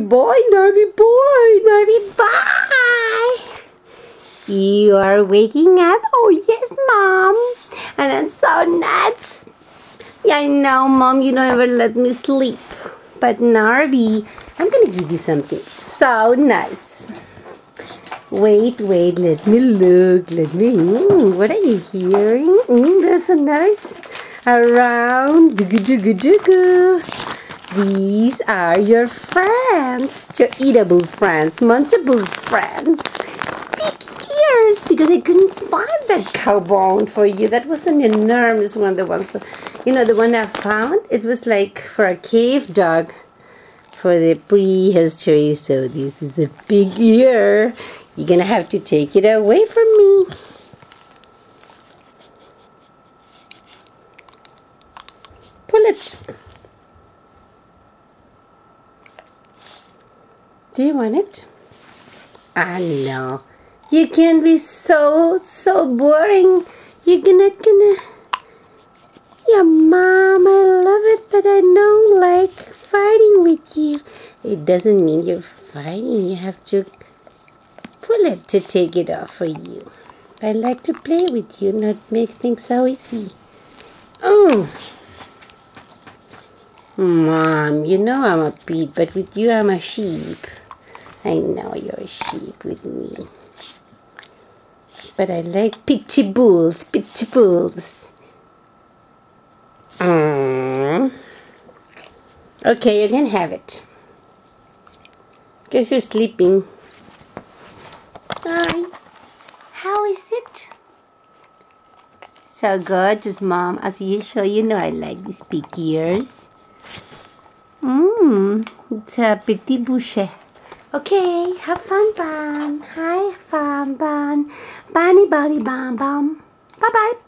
Boy, Narvie boy, Narvie bye. You are waking up? Oh yes, mom. And I'm so nuts. Yeah, I know, mom. You never let me sleep. But Narvie, I'm gonna give you something so nice. Wait, wait, let me look. Let me. Mm, what are you hearing? Mm, that's nice. Around. Doo doo doo These are your friends. Your eatable friends, munchable friends. Big ears because I couldn't find that cow bone for you. That was an enormous one. The ones, you know, the one I found. It was like for a cave dog for the prehistory. So this is a big ear. You're gonna have to take it away from me. Pull it. Do you want it? I know. You can be so, so boring. You're gonna, gonna... Yeah, Mom, I love it, but I don't like fighting with you. It doesn't mean you're fighting. You have to pull it to take it off for you. I like to play with you, not make things so easy. Oh. Mom, you know I'm a pig, but with you I'm a sheep. I know you're a sheep with me. But I like pitchy bulls, pitchy bulls. Mm. Okay, you can have it. Guess you're sleeping. Hi. How is it? So gorgeous, Mom. As usual, you know I like these big ears. Mmm, it's a petit boucher. Okay, have fun, Ban. Hi, fun, Ban. Bunny, bunny, bam, bam. Bye-bye.